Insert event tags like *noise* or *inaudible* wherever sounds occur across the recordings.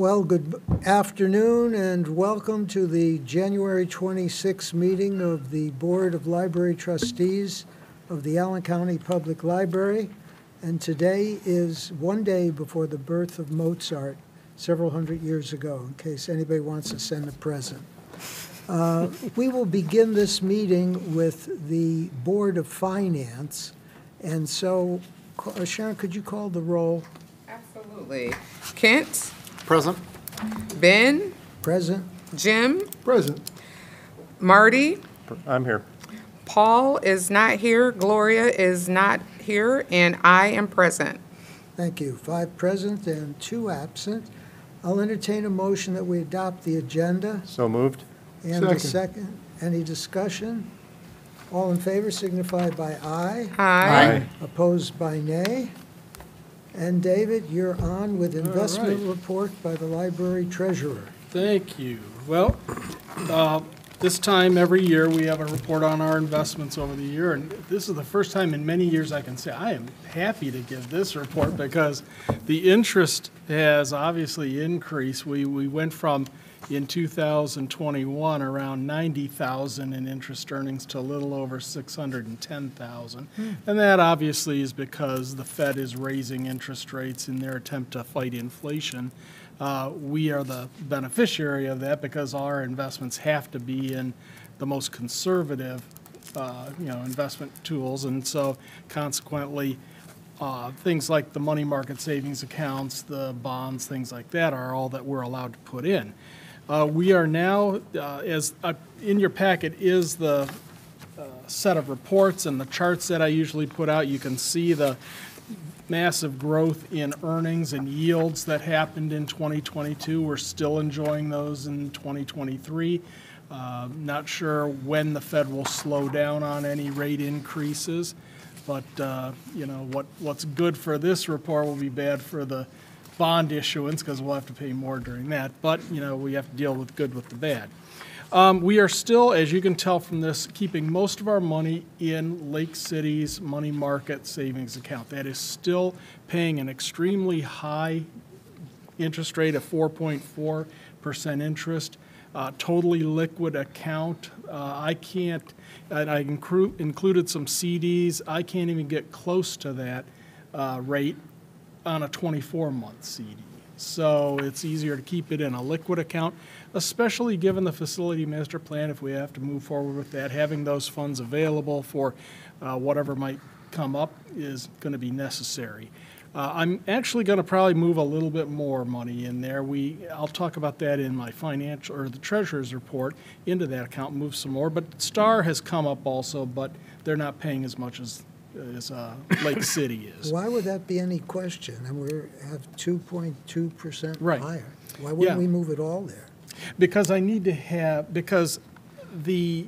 Well, good afternoon and welcome to the January 26th meeting of the Board of Library Trustees of the Allen County Public Library. And today is one day before the birth of Mozart, several hundred years ago, in case anybody wants to send a present. Uh, We will begin this meeting with the Board of Finance. And so, Sharon, could you call the roll? Absolutely. Kent, Present. Ben, Present? Jim, Present. Marty, I'm here. Paul is not here, Gloria is not here, and I am present. Thank you. Five present and two absent. I'll entertain a motion that we adopt the agenda. So moved. And a Second. second. Any discussion? All in favor signify by aye. Aye. Opposed by nay. And David, you're on with investment right. report by the library treasurer. Thank you. Well, uh, this time every year, we have a report on our investments over the year, and this is the first time in many years I can say I am happy to give this report because the interest has obviously increased. We, we went from, in 2021, around 90,000 in interest earnings to a little over 610,000. And that obviously is because the Fed is raising interest rates in their attempt to fight inflation. Uh, We are the beneficiary of that because our investments have to be in the most conservative, uh, you know, investment tools. And so consequently, uh, things like the money market savings accounts, the bonds, things like that are all that we're allowed to put in. Uh, We are now, uh, as, uh, in your packet is the uh, set of reports and the charts that I usually put out. You can see the massive growth in earnings and yields that happened in 2022. We're still enjoying those in 2023. Uh, Not sure when the Fed will slow down on any rate increases, but, you know, what, what's good for this report will be bad for the bond issuance, because we'll have to pay more during that. But, you know, we have to deal with good with the bad. Um, We are still, as you can tell from this, keeping most of our money in Lake City's money market savings account. That is still paying an extremely high interest rate of 4.4% interest, uh, totally liquid account. Uh, I can't, and I inclu- included some CDs, I can't even get close to that uh, rate on a 24-month CD. So it's easier to keep it in a liquid account, especially given the facility master plan, if we have to move forward with that, having those funds available for uh, whatever might come up is going to be necessary. Uh, I'm actually going to probably move a little bit more money in there. We, I'll talk about that in my financial, or the treasurer's report, into that account, move some more. But Star has come up also, but they're not paying as much as, as uh, Lake City is. Why would that be any question? And we have 2.2% Right. higher. Why wouldn't Yeah. we move it all there? Because I need to have, because the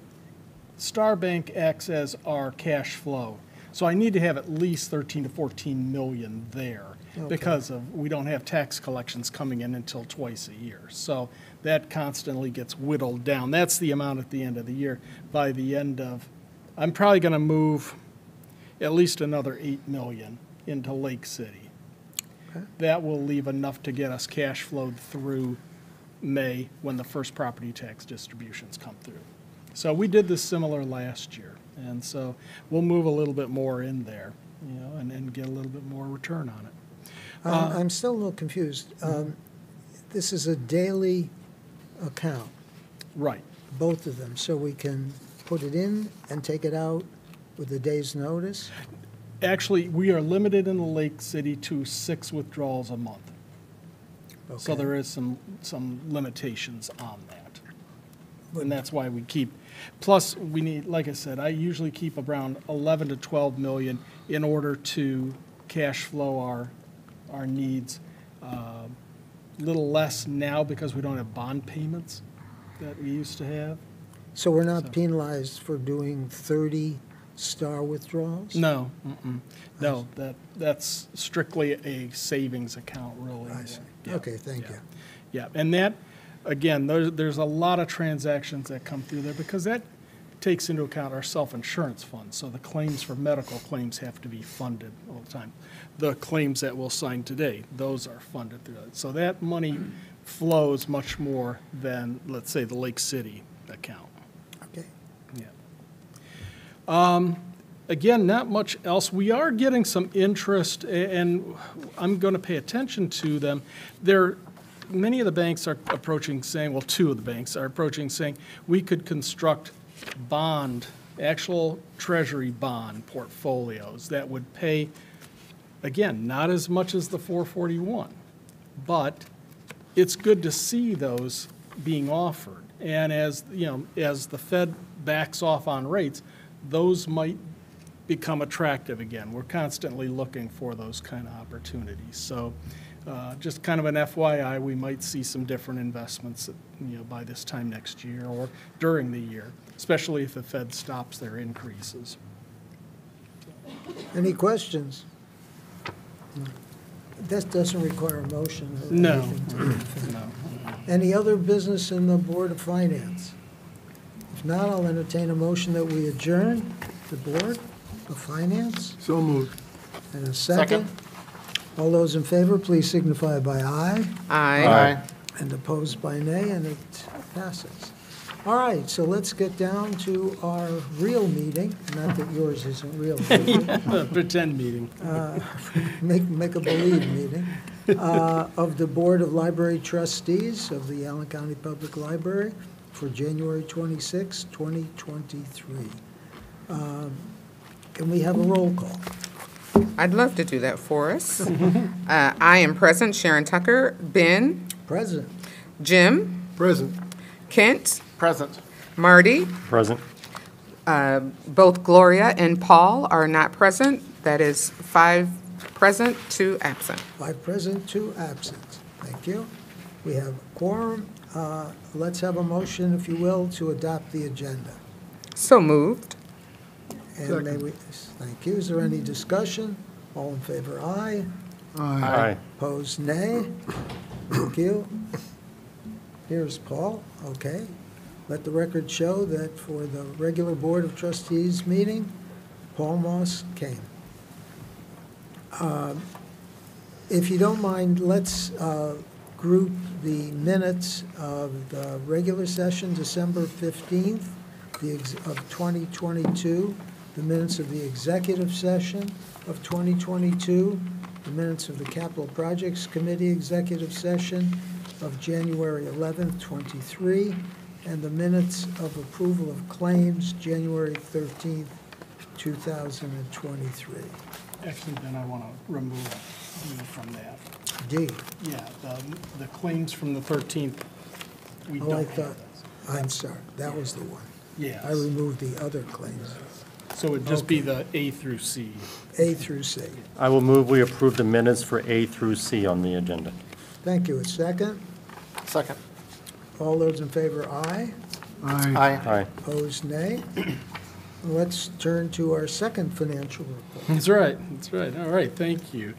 Star Bank acts as our cash flow. So I need to have at least 13 to 14 million there because of, we don't have tax collections coming in until twice a year. So that constantly gets whittled down. That's the amount at the end of the year. By the end of, I'm probably going to move at least another 8 million into Lake City. That will leave enough to get us cash flowed through May when the first property tax distributions come through. So we did this similar last year, and so we'll move a little bit more in there, you know, and, and get a little bit more return on it. Uh, I'm still a little confused. Um, This is a daily account, Right. both of them, so we can put it in and take it out with a day's notice? Actually, we are limited in the Lake City to six withdrawals a month. Okay. So there is some, some limitations on that. And that's why we keep, plus, we need, like I said, I usually keep around 11 to 12 million in order to cash flow our, our needs. A Little less now because we don't have bond payments that we used to have. So we're not So- penalized for doing 30 star withdrawals? No, mm-mm. no, that, that's strictly a savings account, really. I see. Yeah, Okay, thank yeah. you. Yeah, and that, again, there's, there's a lot of transactions that come through there because that takes into account our self-insurance fund. So the claims for medical claims have to be funded all the time. The claims that we'll sign today, those are funded through that. So that money flows much more than, let's say, the Lake City account. Um, Again, not much else. We are getting some interest, and I'm going to pay attention to them. There, many of the banks are approaching saying, well, two of the banks are approaching saying, we could construct bond, actual treasury bond portfolios that would pay, again, not as much as the 441, but it's good to see those being offered. And as, you know, as the Fed backs off on rates, those might become attractive again. We're constantly looking for those kind of opportunities. So uh, just kind of an FYI, we might see some different investments, you know, by this time next year or during the year, especially if the Fed stops their increases. Any questions? That doesn't require a motion No. anything to anything. No. Any other business in the Board of Finance? If not, I'll entertain a motion that we adjourn the Board of Finance. So moved. And a second. All those in favor, please signify by aye, Aye. and opposed by nay, and it passes. All right, so let's get down to our real meeting, not that yours isn't real. *laughs* Pretend meeting. make, make a believe meeting, uh, of the Board of Library Trustees of the Allen County Public Library for January 26, 2023. Um, Can we have a roll call? I'd love to do that for us. *laughs* Uh, I am present, Sharon Tucker, Ben, Present. Jim, Present. Kent, Present. Marty. Present. Uh, Both Gloria and Paul are not present. That is five present, two absent. Five present, two absent. Thank you. We have quorum. Uh, Let's have a motion, if you will, to adopt the agenda. So moved. And may we, thank you. Is there any discussion? All in favor, aye. Aye. Opposed, nay. Thank you. Here's Paul, okay. Let the record show that for the regular Board of Trustees meeting, Paul Moss came. Um, If you don't mind, let's uh, group the minutes of the regular session, December 15th, the of 2022, the minutes of the executive session of 2022, the minutes of the Capital Projects Committee executive session of January 11th, 23, and the minutes of approval of claims, January 13th, 2023. Actually, then I want to remove from that. D, Yeah, the, the claims from the 13th, we Oh, I don't thought- have those. I'm sorry, that was the one. Yes. I removed the other claims, So it'd just be the A through C. A through C. I will move we approve the minutes for A through C on the agenda. Thank you. A second? Second. All those in favor, aye. Aye. Aye. Opposed, nay. Let's turn to our second financial report. That's right, that's right. All right, thank you.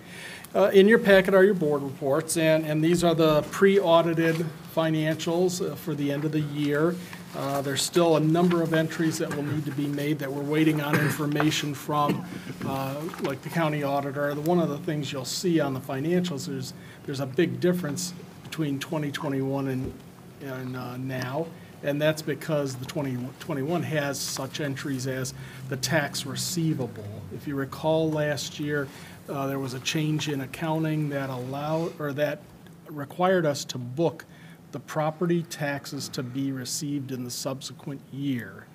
Uh, In your packet are your board reports, and, and these are the pre-audited financials uh, for the end of the year. Uh, There's still a number of entries that will need to be made that we're waiting on information from, uh, like the county auditor. One of the things you'll see on the financials is, there's a big difference between 2021 and, and uh, now. And that's because the 2021 has such entries as the tax receivable. If you recall last year, uh, there was a change in accounting that allowed, or that required us to book the property taxes to be received in the subsequent year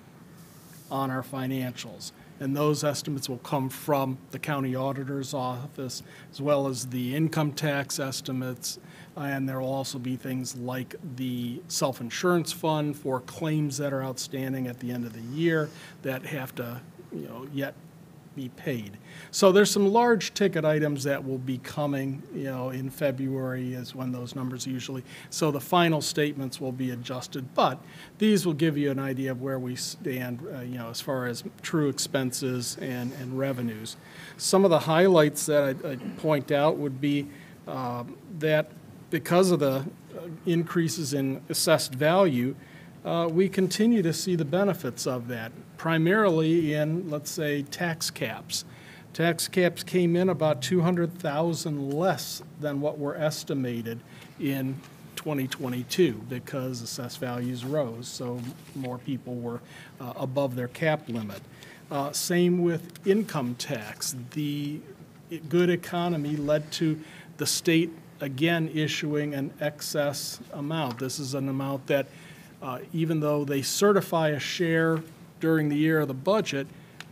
on our financials. And those estimates will come from the county auditor's office, as well as the income tax estimates. And there will also be things like the self-insurance fund for claims that are outstanding at the end of the year that have to, you know, yet be paid. So there's some large ticket items that will be coming, you know, in February is when those numbers usually, so the final statements will be adjusted, but these will give you an idea of where we stand, uh, you know, as far as true expenses and, and revenues. Some of the highlights that I'd, point out would be um, that because of the uh, increases in assessed value, uh, we continue to see the benefits of that, primarily in, let's say, tax caps. Tax caps came in about 200,000 less than what were estimated in 2022 because assessed values rose, so more people were uh, above their cap limit. Uh, Same with income tax. The good economy led to the state again issuing an excess amount. This is an amount that, uh, even though they certify a share during the year of the budget,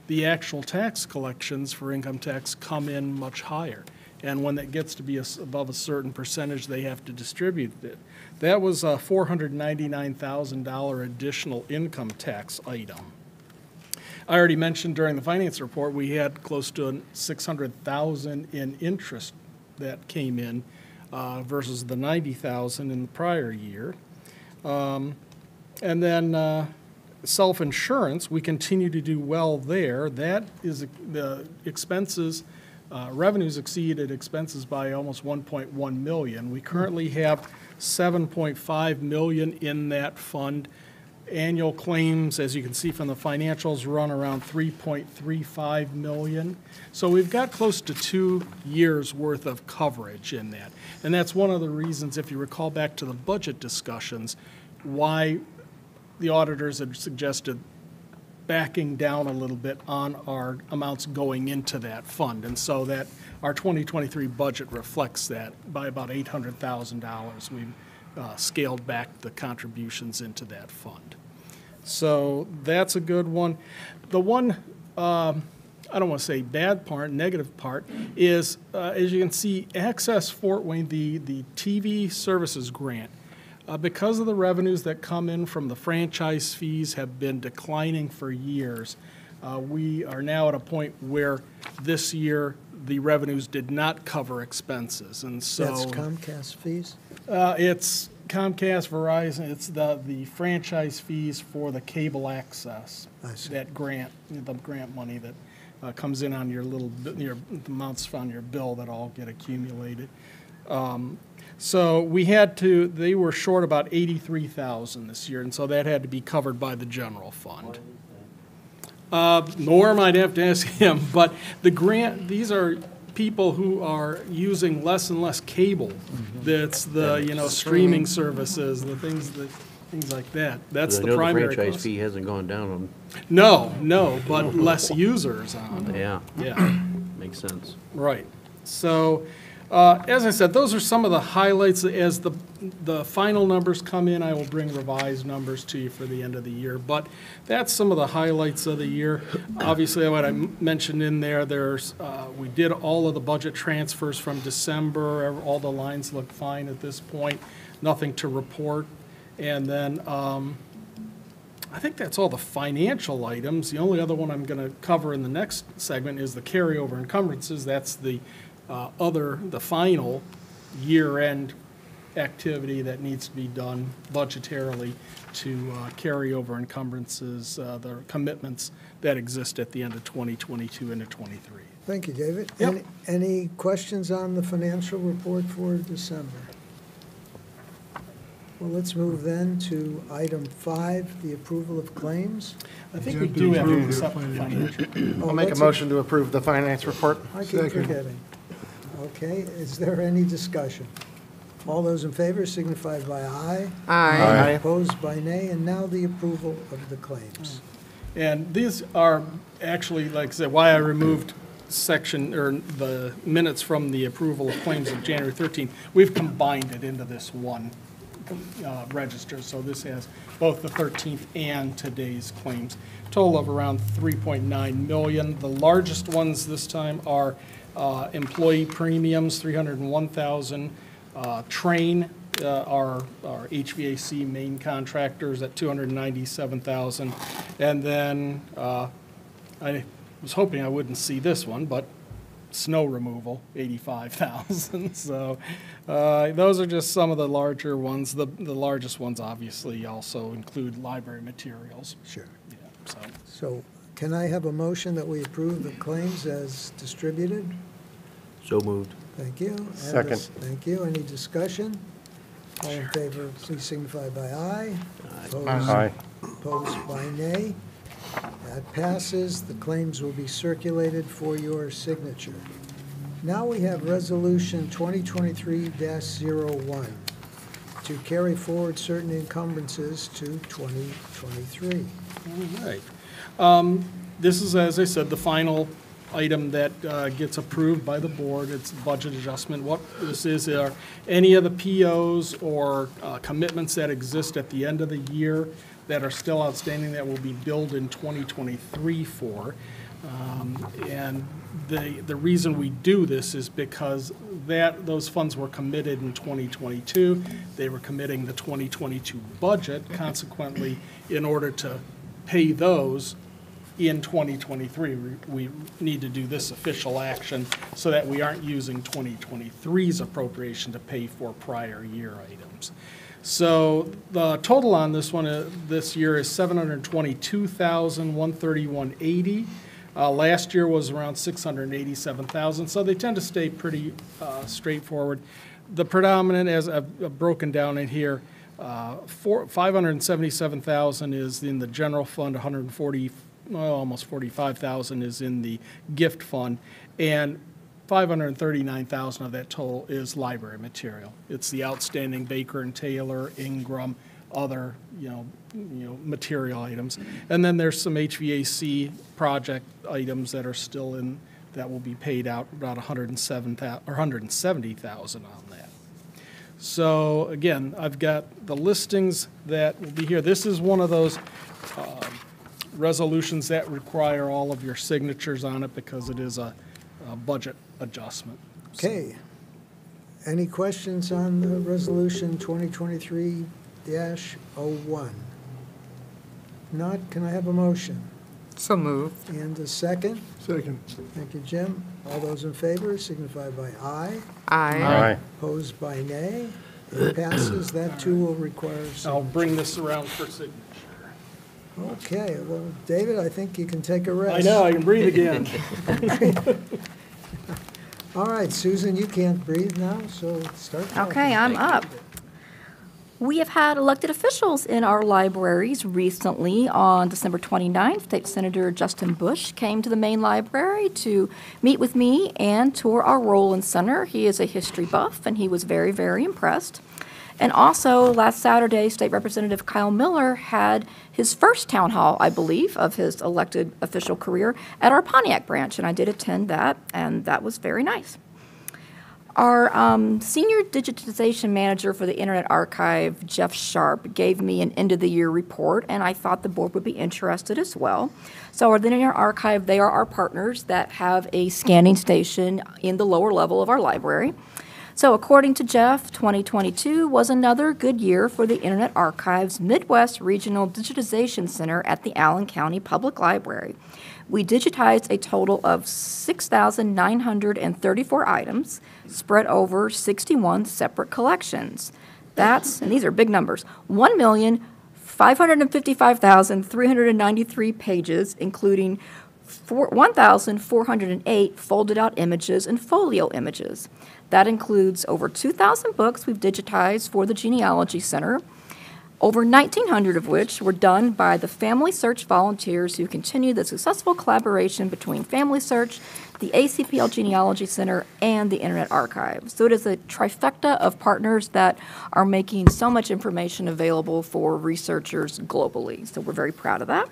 the actual tax collections for income tax come in much higher. And when that gets to be above a certain percentage, they have to distribute it. That was a $499,000 additional income tax item. I already mentioned during the finance report, we had close to 600,000 in interest that came in uh, versus the 90,000 in the prior year. Um, And then uh, self-insurance, we continue to do well there. That is, the expenses, uh, revenues exceeded expenses by almost 1.1 million. We currently have 7.5 million in that fund. Annual claims, as you can see from the financials, run around 3.35 million. So we've got close to two years' worth of coverage in that. And that's one of the reasons, if you recall back to the budget discussions, why the auditors had suggested backing down a little bit on our amounts going into that fund. And so that, our 2023 budget reflects that by about $800,000. We've uh, scaled back the contributions into that fund. So that's a good one. The one, um, I don't want to say bad part, negative part, is, uh, as you can see, Access Fort Wayne, the, the TV services grant, uh, because of the revenues that come in from the franchise fees have been declining for years, uh, we are now at a point where this year, the revenues did not cover expenses, and so. That's Comcast fees? Uh, it's Comcast, Verizon, it's the, the franchise fees for the cable access. I see. That grant, the grant money that uh, comes in on your little, bi- your, the amounts on your bill that all get accumulated. Um, So we had to, they were short about eighty-three thousand this year, and so that had to be covered by the general fund. Uh, Norm, I'd have to ask *laughs* him, but the grant, these are people who are using less and less cable. That's the, you know, streaming services, the things that, things like that. That's I the know primary franchise cost. fee hasn't gone down on, No, no, *laughs* but less users on it, yeah, yeah. makes sense. Right. So, uh, as I said, those are some of the highlights. As the, the final numbers come in, I will bring revised numbers to you for the end of the year. But that's some of the highlights of the year. Obviously, what I mentioned in there, there's, uh, we did all of the budget transfers from December. All the lines look fine at this point. Nothing to report. And then, um, I think that's all the financial items. The only other one I'm going to cover in the next segment is the carryover encumbrances. That's the uh, other, the final year-end activity that needs to be done budgetarily to uh, carry over encumbrances, uh, the commitments that exist at the end of 2022 into '23. Thank you, David. Yep. Any- Any questions on the financial report for December? Well, let's move then to item five, the approval of claims. I think we do have to accept the financial. Oh, I'll make a let's- motion to approve the finance report. I keep forgetting. Okay, is there any discussion? All those in favor signify by aye. Aye. Opposed by nay, and now the approval of the claims. And these are actually, like I said, why I removed section, or the minutes from the approval of claims of January 13th. We've combined it into this one uh, register, so this has both the 13th and today's claims. Total of around 3.9 million. The largest ones this time are uh, employee premiums, 301,000. Uh, Trane, uh, our, our HVAC main contractors at 297,000. And then, uh, I was hoping I wouldn't see this one, but snow removal, 85,000. *laughs* So, uh, those are just some of the larger ones. The, the largest ones obviously also include library materials. Sure. Yeah, so, So can I have a motion that we approve the claims as distributed? So moved. Thank you. And a- Second. Thank you. Any discussion? All in favor, please signify by aye. Opposed- Aye. Opposed by nay. That passes. The claims will be circulated for your signature. Now we have Resolution 2023-01, to carry forward certain encumbrances to 2023. All right. Um, This is, as I said, the final item that uh, gets approved by the board. It's budget adjustment. What this is, are any of the POs or uh, commitments that exist at the end of the year that are still outstanding that will be billed in 2023 for. Um, And the, the reason we do this is because that, those funds were committed in 2022. They were committing the 2022 budget consequently, in order to pay those in 2023, we- need to do this official action so that we aren't using 2023's appropriation to pay for prior year items. So the total on this one, uh, this year is 722,131.80. Uh, Last year was around 687,000, so they tend to stay pretty uh, straightforward. The predominant, as I've broken down in here, uh, four- 577,000 is in the general fund, 140, well, almost 45,000 is in the gift fund, and 539,000 of that total is library material. It's the outstanding Baker and Taylor, Ingram, other, you know, you know, material items. And then there's some HVAC project items that are still in, that will be paid out, about 107,000, or 170,000 on that. So again, I've got the listings that will be here. This is one of those um, resolutions that require all of your signatures on it because it is a, a budget adjustment. Okay. Any questions on the resolution 2023-01? Not, can I have a motion? So moved. And a second? Second. Thank you, Jim. All those in favor signify by aye. Aye. Aye. Opposed by nay. It passes. That too will require. I'll bring this around for signature. Okay, well, David, I think you can take a I rest. I know, I can breathe again. *laughs* All right, Susan, you can't breathe now, so start talking. Okay, I'm up. We have had elected officials in our libraries recently. On December 29th, State Senator Justin Busch came to the main library to meet with me and tour our Rolland Center. He is a history buff, and he was very, very impressed. And also, last Saturday, State Representative Kyle Miller had his first town hall, I believe, of his elected official career at our Pontiac branch, and I did attend that, and that was very nice. Our um, senior digitization manager for the Internet Archive, Jeff Sharp, gave me an end of the year report, and I thought the board would be interested as well. So, our Internet Archive, they are our partners that have a scanning station in the lower level of our library. So, according to Jeff, 2022 was another good year for the Internet Archive's Midwest Regional Digitization Center at the Allen County Public Library. We digitized a total of 6,934 items spread over 61 separate collections. That's, and these are big numbers, 1,555,393 pages, including four- 1,408 folded out images and folio images. That includes over 2,000 books we've digitized for the Genealogy Center, over 1,900 of which were done by the Family Search volunteers who continue the successful collaboration between Family Search, the ACPL Genealogy Center, and the Internet Archive. So it is a trifecta of partners that are making so much information available for researchers globally. So we're very proud of that.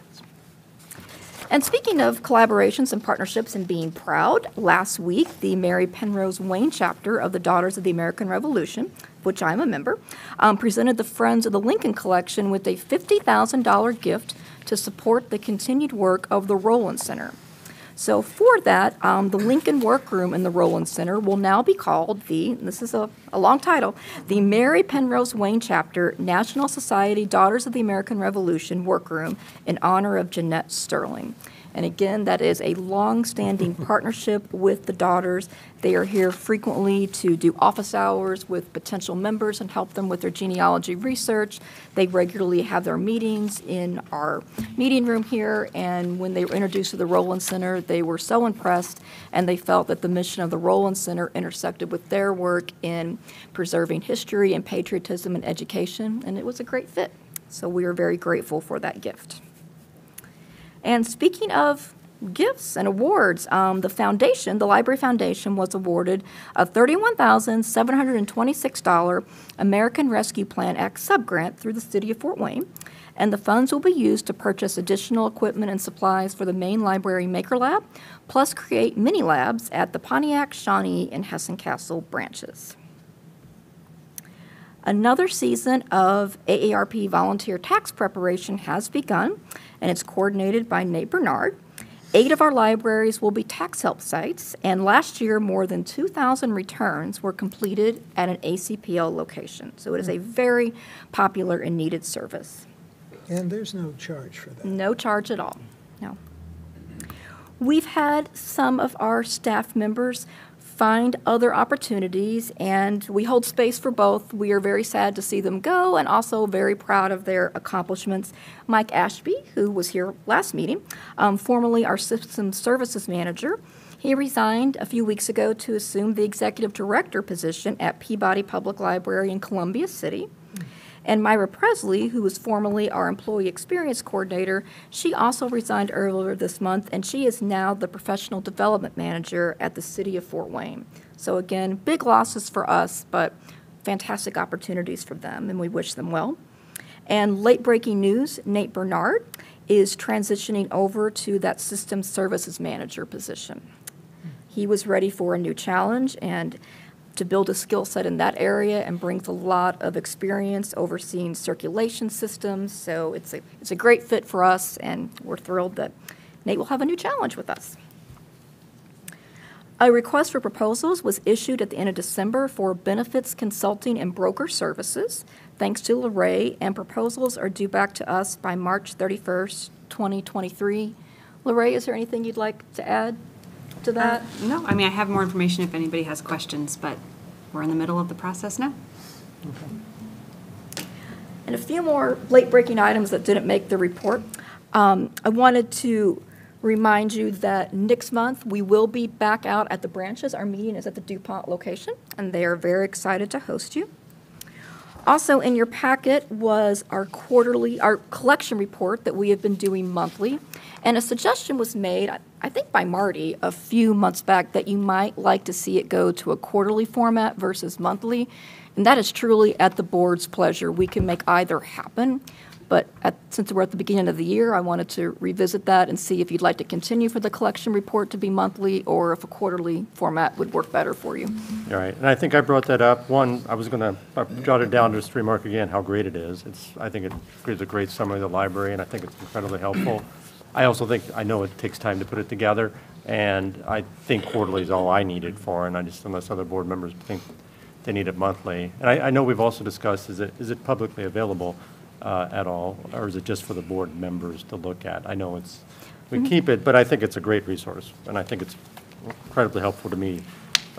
And speaking of collaborations and partnerships and being proud, last week the Mary Penrose Wayne chapter of the Daughters of the American Revolution, which I'm a member, um, presented the Friends of the Lincoln Collection with a $50,000 gift to support the continued work of the Rolland Center. So for that, um, the Lincoln Workroom in the Rolland Center will now be called the, this is a, a long title, the Mary Penrose Wayne Chapter National Society Daughters of the American Revolution Workroom in honor of Jeanette Sterling. And again, that is a long-standing *laughs* partnership with the daughters. They are here frequently to do office hours with potential members and help them with their genealogy research. They regularly have their meetings in our meeting room here, and when they were introduced to the Rolland Center, they were so impressed, and they felt that the mission of the Rolland Center intersected with their work in preserving history and patriotism and education, and it was a great fit. So we are very grateful for that gift. And speaking of gifts and awards. Um, the foundation, the Library Foundation, was awarded a $31,726 American Rescue Plan Act subgrant through the city of Fort Wayne. And the funds will be used to purchase additional equipment and supplies for the main library Maker Lab, plus create mini labs at the Pontiac, Shawnee, and Hessen Cassel branches. Another season of AARP volunteer tax preparation has begun, and it's coordinated by Nate Bernard. Eight of our libraries will be tax help sites, and last year, more than 2,000 returns were completed at an ACPL location. So it is a very popular and needed service. And there's no charge for that. No charge at all, no. We've had some of our staff members find other opportunities, and we hold space for both. We are very sad to see them go and also very proud of their accomplishments. Mike Ashby, who was here last meeting, um, formerly our Systems Services Manager, he resigned a few weeks ago to assume the Executive Director position at Peabody Public Library in Columbia City. And Myra Presley, who was formerly our Employee Experience Coordinator, she also resigned earlier this month, and she is now the Professional Development Manager at the City of Fort Wayne. So again, big losses for us, but fantastic opportunities for them, and we wish them well. And late breaking news Nate Bernard is transitioning over to that system Services Manager position. He was ready for a new challenge and to build a skill set in that area and brings a lot of experience overseeing circulation systems. So it's a, it's a great fit for us, and we're thrilled that Nate will have a new challenge with us. A request for proposals was issued at the end of December for benefits consulting and broker services, thanks to Lorray, and proposals are due back to us by March 31st, 2023. Lorray, is there anything you'd like to add to that? Uh, No, I mean, I have more information if anybody has questions, but we're in the middle of the process now. And a few more late-breaking items that didn't make the report. Um, I wanted to remind you that next month, we will be back out at the branches. Our meeting is at the DuPont location, and they are very excited to host you. Also, in your packet was our quarterly, our collection report that we have been doing monthly. And a suggestion was made, I- think by Marty, a few months back, that you might like to see it go to a quarterly format versus monthly. And that is truly at the board's pleasure. We can make either happen. But at, since we're at the beginning of the year, I wanted to revisit that and see if you'd like to continue for the collection report to be monthly or if a quarterly format would work better for you. All right, and I think I brought that up. One, I was going to, I jotted down just to remark again how great it is. It's, I think it gives a great summary of the library, and I think it's incredibly helpful. I also think, I know it takes time to put it together, and I think quarterly is all I need it for, and I just, unless other board members think they need it monthly. And I, I know we've also discussed, is it, is it publicly available uh, at all, or is it just for the board members to look at? I know it's, we keep it, but I think it's a great resource, and I think it's incredibly helpful to me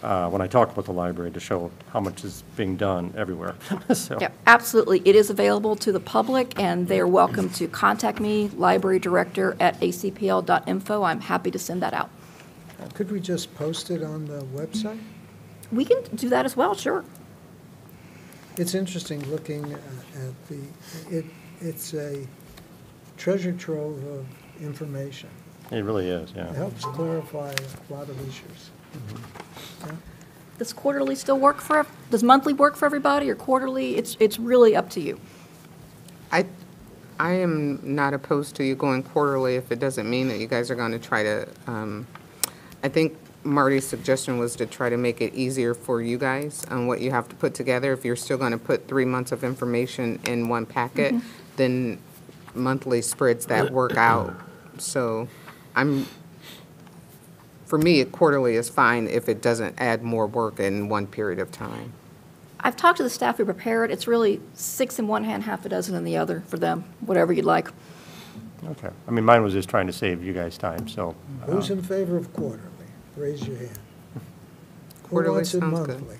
uh, when I talk about the library to show how much is being done everywhere. *laughs* So, Yeah, absolutely. It is available to the public, and they're welcome to contact me, library director at acpl.info. I'm happy to send that out. Could we just post it on the website? We can do that as well, sure. It's interesting looking uh, at the, it, it's a treasure trove of information. It really is, It yeah. helps clarify a lot of issues. Does quarterly still work for, ev- does monthly work for everybody, or quarterly? It's, it's really up to you. I, I am not opposed to you going quarterly if it doesn't mean that you guys are going to try to, um, I think Marty's suggestion was to try to make it easier for you guys on what you have to put together. If you're still going to put three months of information in one packet, then monthly spreads that work out. So I'm, for me, quarterly is fine if it doesn't add more work in one period of time. I've talked to the staff who prepare it. It's really six in one hand, half a dozen in the other for them, whatever you'd like. Okay. I mean, mine was just trying to save you guys time, so. uh, Who's in favor of quarterly? Raise your hand. Who Quarterly wants it sounds good. monthly?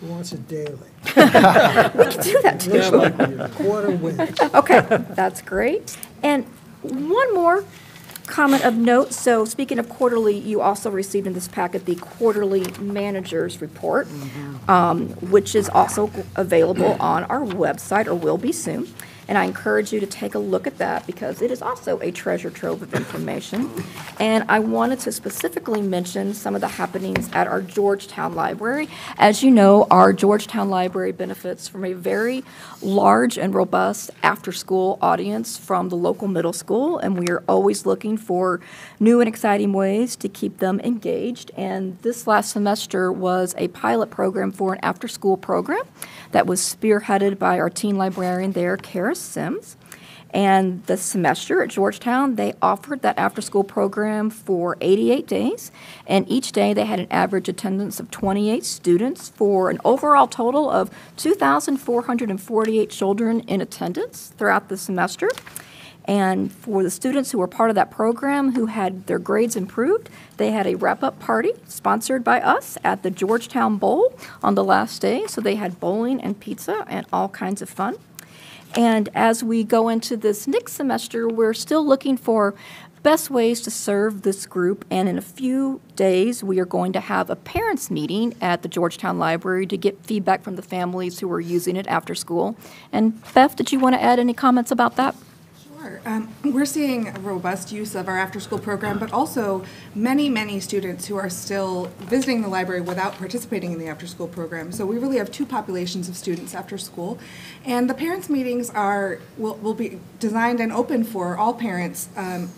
Who wants it daily? *laughs* We can do that, too. Looks like quarter wins. Okay, that's great. And one more comment of note. So speaking of quarterly, you also received in this packet the quarterly manager's report, um, which is also available on our website or will be soon. And I encourage you to take a look at that because it is also a treasure trove of information. And I wanted to specifically mention some of the happenings at our Georgetown Library. As you know, our Georgetown Library benefits from a very large and robust after-school audience from the local middle school, and we are always looking for new and exciting ways to keep them engaged. And this last semester was a pilot program for an after-school program that was spearheaded by our teen librarian there, Kara Sims. And the semester at Georgetown, they offered that after-school program for 88 days. And each day, they had an average attendance of 28 students for an overall total of 2,448 children in attendance throughout the semester. And for the students who were part of that program who had their grades improved, they had a wrap-up party sponsored by us at the Georgetown Bowl on the last day. So they had bowling and pizza and all kinds of fun. And as we go into this next semester, we're still looking for best ways to serve this group. And in a few days, we are going to have a parents' meeting at the Georgetown Library to get feedback from the families who are using it after school. And Beth, did you want to add any comments about that? Sure. Um, We're seeing a robust use of our after-school program, but also many, many students who are still visiting the library without participating in the after-school program. So we really have two populations of students after school. And the parents' meetings are, will will be designed and open for all parents um,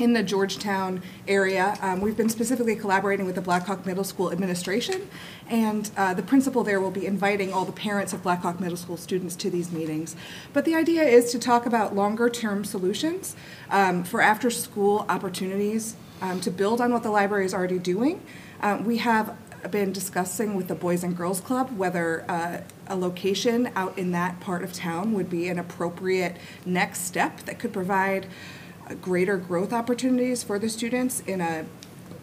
in the Georgetown area. Um, We've been specifically collaborating with the Blackhawk Middle School administration, and uh, the principal there will be inviting all the parents of Blackhawk Middle School students to these meetings. But the idea is to talk about longer-term solutions um, for after-school opportunities um, to build on what the library is already doing. Um, We have been discussing with the Boys and Girls Club whether uh, a location out in that part of town would be an appropriate next step that could provide uh, greater growth opportunities for the students in a,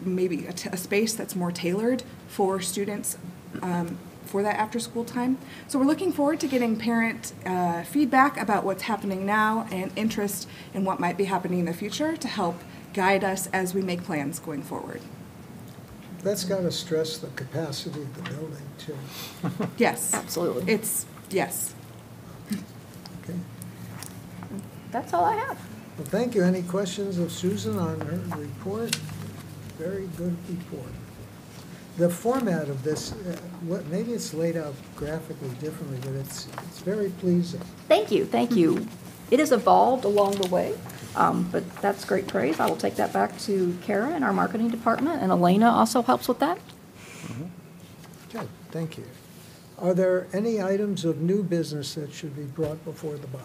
maybe a, t- a space that's more tailored for students um, for that after-school time. So we're looking forward to getting parent uh, feedback about what's happening now and interest in what might be happening in the future to help guide us as we make plans going forward. That's got to stress the capacity of the building, too. *laughs* Yes. Absolutely. It's, yes. Okay. That's all I have. Well, thank you. Any questions of Susan on her report? Very good report. The format of this, uh, what, maybe it's laid out graphically differently, but it's, it's very pleasing. Thank you, thank you. It has evolved along the way, um, but that's great praise. I will take that back to Kara in our marketing department, and Elena also helps with that. Good, thank you. Are there any items of new business that should be brought before the body?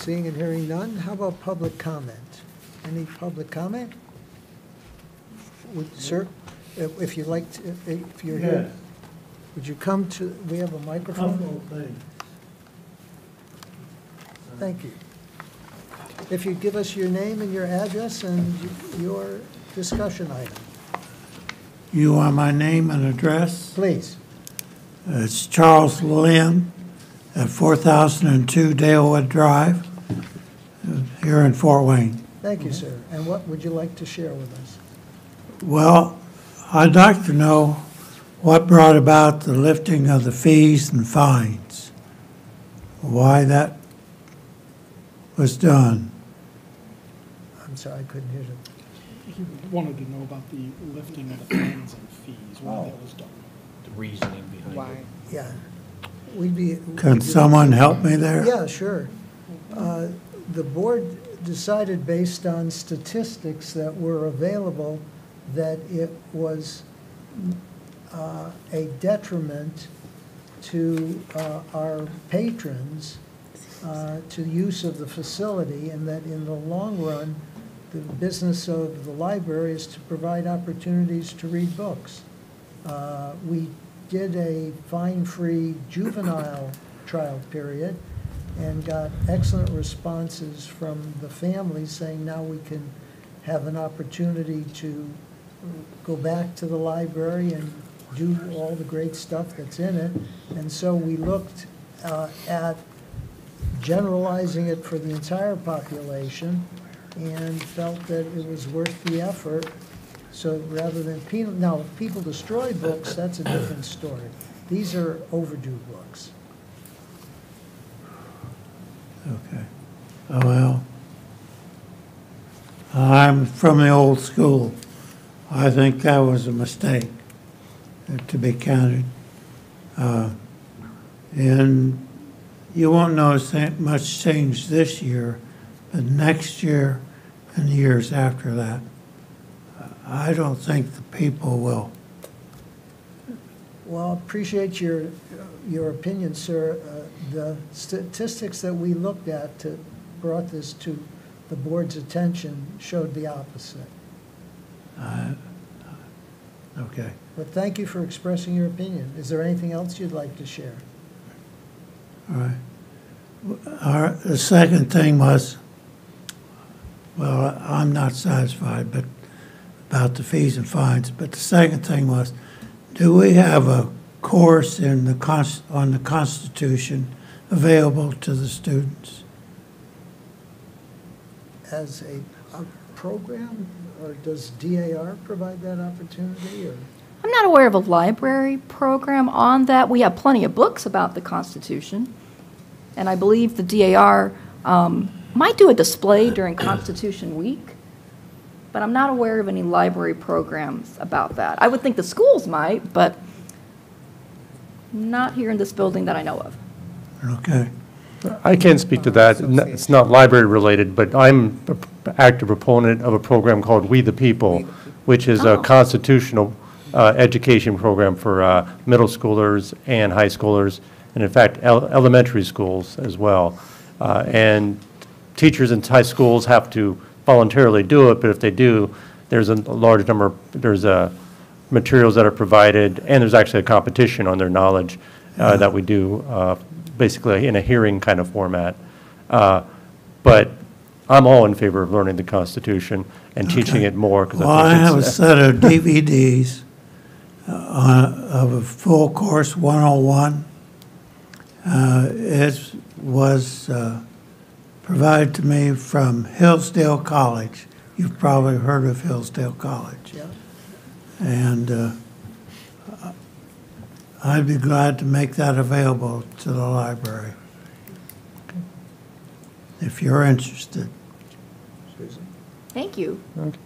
Seeing and hearing none, how about public comment? Any public comment? Would, sir, if if you'd like, to, if you're here, would you come to, we have a microphone? Couple of things. Thank you. If you'd give us your name and your address and your discussion item, You want my name and address? please. It's Charles Lim at 4002 Dalewood Drive, here in Fort Wayne. Thank you, sir. And what would you like to share with us? Well, I'd like to know what brought about the lifting of the fees and fines. Why that was done. I'm sorry, I couldn't hear you. He wanted to know about the lifting of the fines and fees, why that was done. The reasoning behind Why? it. Yeah. We'd be. Can someone help me there? Yeah, sure. Uh, The board decided based on statistics that were available that it was uh, a detriment to uh, our patrons uh, to use of the facility, and that in the long run, the business of the library is to provide opportunities to read books. Uh, We did a fine-free juvenile trial period and got excellent responses from the families saying now we can have an opportunity to go back to the library and do all the great stuff that's in it. And so we looked uh, at generalizing it for the entire population and felt that it was worth the effort. So rather than penal, now, if people destroy books, that's a different story. These are overdue books. Okay. Oh, well. I'm from the old school. I think that was a mistake uh, to be counted. Uh, And you won't notice that much change this year, but next year and years after that, I don't think the people will. Well, I appreciate your, your opinion, sir. Uh, The statistics that we looked at to, brought this to the board's attention showed the opposite. Okay. But thank you for expressing your opinion. Is there anything else you'd like to share? All right. Our, the second thing was, well, I'm not satisfied, but about the fees and fines, but the second thing was, do we have a course in the cons, on the Constitution available to the students? As a, a program, or does DAR provide that opportunity, or? I'm not aware of a library program on that. We have plenty of books about the Constitution. And I believe the DAR um, might do a display during Constitution Week, but I'm not aware of any library programs about that. I would think the schools might, but not here in this building that I know of. Okay. I can speak to that. It's not library-related, but I'm an active proponent of a program called We the People, which is a Oh. constitutional uh, education program for uh, middle schoolers and high schoolers, and in fact, el- elementary schools as well. Uh, And teachers in high schools have to voluntarily do it, but if they do, there's a large number, there's uh, materials that are provided, and there's actually a competition on their knowledge uh, that we do, uh, basically in a hearing kind of format. Uh, But I'm all in favor of learning the Constitution and teaching it more, because Well, I I have a it's, set of DVDs uh, of a full course 101. Uh, It was uh, provided to me from Hillsdale College. You've probably heard of Hillsdale College. Yeah. And uh, I'd be glad to make that available to the library. If you're interested. Susan? Thank you. Okay.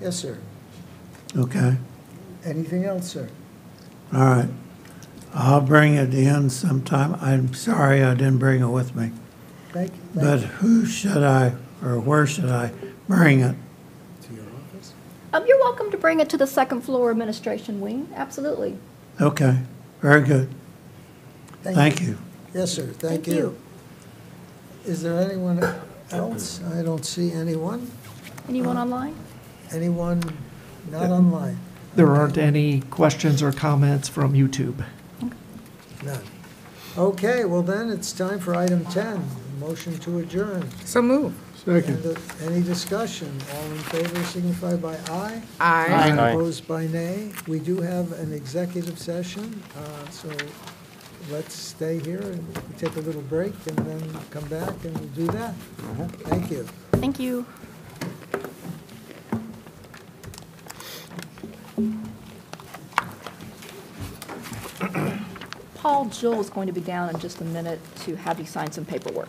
Yes, sir. Okay? Anything else, sir? All right. I'll bring it in sometime. I'm sorry I didn't bring it with me. Thank you. But who should I, or where should I bring it? To your office? Um, You're welcome to bring it to the second floor administration wing, absolutely. Okay, very good. Thank you. Yes, sir, thank Thank you. you. Is there anyone else? I don't see anyone. Anyone online? Anyone not online? There aren't any questions or comments from YouTube. None. Okay, well then, it's time for item 10, motion to adjourn. So move. And, uh, Any discussion? All in favor signify by aye. Aye. Aye. Opposed by nay. We do have an executive session, uh, so let's stay here and take a little break and then come back and we'll do that. Thank you. Thank you. Paul Joel is going to be down in just a minute to have you sign some paperwork.